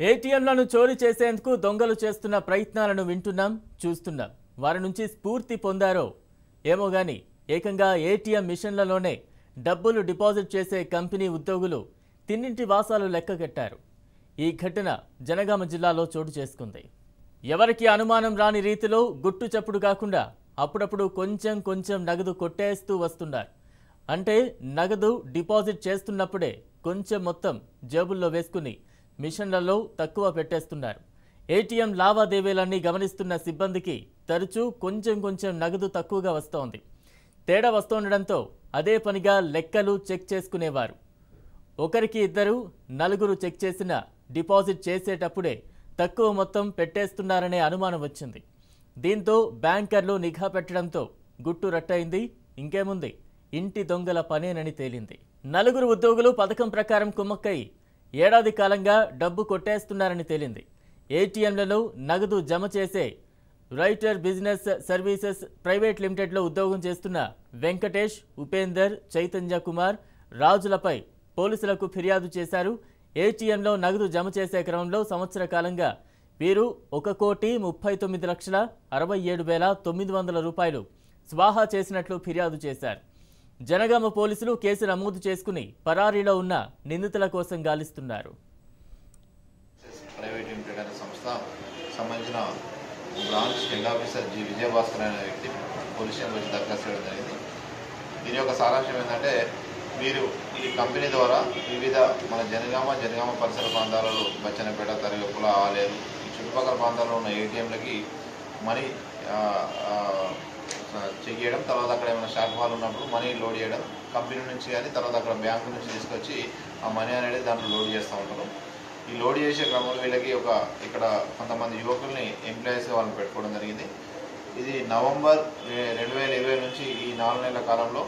ఏటీఎంలను చోరీ చేసేందుకు దొంగలు చేస్తున్న ప్రయత్నాలను వింటున్నాం చూస్తున్నాం. వారి నుంచి స్ఫూర్తి పొందారో ఏమో గాని ఏకంగా ఏటీఎం మిషన్లలోనే డబ్బులు డిపాజిట్ చేసే కంపెనీ ఉద్యోగులు తిన్నింటి వాసాలు లెక్కగట్టారు. ఈ ఘటన జనగామ జిల్లాలో చోటు చేసుకుంది. ఎవరికి అనుమానం రాని రీతిలో గుట్టు చప్పుడు కాకుండా అప్పుడప్పుడు కొంచెం కొంచెం నగదు కొట్టేస్తూ వస్తున్నారు. అంటే నగదు డిపాజిట్ చేస్తున్నప్పుడే కొంచెం మొత్తం జేబుల్లో వేసుకుని మిషన్లలో తక్కువ పెట్టేస్తున్నారు. ఏటీఎం లావాదేవీలన్నీ గమనిస్తున్న సిబ్బందికి తరచూ కొంచెం కొంచెం నగదు తక్కువగా వస్తోంది. తేడా వస్తుండడంతో అదే పనిగా లెక్కలు చెక్ చేసుకునేవారు. ఒకరికి ఇద్దరు నలుగురు చెక్ చేసిన డిపాజిట్ చేసేటప్పుడే తక్కువ మొత్తం పెట్టేస్తున్నారనే అనుమానం వచ్చింది. దీంతో బ్యాంకర్లు నిఘా పెట్టడంతో గుట్టు రట్టయింది. ఇంకేముంది? ఇంటి దొంగల పనేనని తేలింది. నలుగురు ఉద్యోగులు పథకం ప్రకారం కుమ్మక్కై ఏడాది కాలంగా డబ్బు కొట్టేస్తున్నారని తేలింది. ఏటీఎంలలో నగదు జమ చేసే రైటర్ బిజినెస్ సర్వీసెస్ ప్రైవేట్ లిమిటెడ్లో ఉద్యోగం చేస్తున్న వెంకటేష్ ఉపేందర్ చైతన్య కుమార్ రాజులపై పోలీసులకు ఫిర్యాదు చేశారు. ఏటీఎంలో నగదు జమ చేసే క్రమంలో సంవత్సర కాలంగా వీరు ఒక కోటి ముప్పై తొమ్మిది లక్షల అరవై ఏడు వేల తొమ్మిది వందల రూపాయలు స్వాహా చేసినట్లు ఫిర్యాదు చేశారు. జనగామ పోలీసులు కేసు నమోదు చేసుకుని పరారీలో ఉన్న నిందితుల కోసం గాలిస్తున్నారు. ప్రైవేట్ లిమిటెడ్ సంస్థ సంబంధించిన branch head officer G. Vijayabhaskar అనే వ్యక్తి పోలీస్ స్టేషన్ వచ్చి దరఖాస్తు చేయడం జరిగింది. దీని యొక్క సారాంశం ఏంటంటే మీరు ఈ కంపెనీ ద్వారా వివిధ మన జనగామ జనగామ పరిసర ప్రాంతాలలో బచ్చనపేట తరగపుల ఆలేదు ఈ చుట్టుపక్కల ప్రాంతాల్లో ఉన్న ఏటీఎంలకి మనీ చెక్ చేయడం తర్వాత అక్కడ ఏమైనా షార్ట్ ఫాల్ ఉన్నప్పుడు మనీ లోడ్ చేయడం కంపెనీ నుంచి కానీ తర్వాత అక్కడ బ్యాంకు నుంచి తీసుకొచ్చి ఆ మనీ అనేది దాంట్లో లోడ్ చేస్తూ ఉంటారు. ఈ లోడ్ చేసే క్రమంలో వీళ్ళకి ఒక ఇక్కడ కొంతమంది యువకుల్ని ఎంప్లాయీస్గా వాళ్ళని పెట్టుకోవడం జరిగింది. ఇది నవంబర్ రెండు వేల ఇరవై నుంచి ఈ నాలుగు నెలల కాలంలో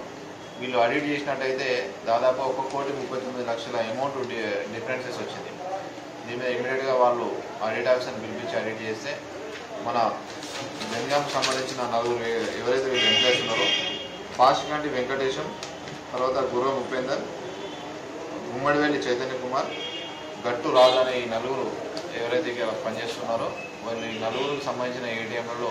వీళ్ళు ఆడిట్ చేసినట్టయితే దాదాపు ఒక కోటి ముప్పై తొమ్మిది లక్షల అమౌంట్ డిఫరెన్సెస్ వచ్చింది. దీని మీద ఇమీడియట్గా వాళ్ళు ఆడిట్ ఆఫీసర్ని పిలిపించి ఆడిట్ చేస్తే మన జనగాంకు సంబంధించిన నలుగురు ఎవరైతే వీళ్ళు ఎంప్లాయీస్ ఉన్నారో పాషికంటి వెంకటేశం తర్వాత గుర్రం ఉపేందర్ గుమ్మడివెల్లి చైతన్య కుమార్ గట్టు రాజు అనే ఈ నలుగురు ఎవరైతే పనిచేస్తున్నారో వాళ్ళు ఈ నలుగురికి సంబంధించిన ఏటీఎంలలో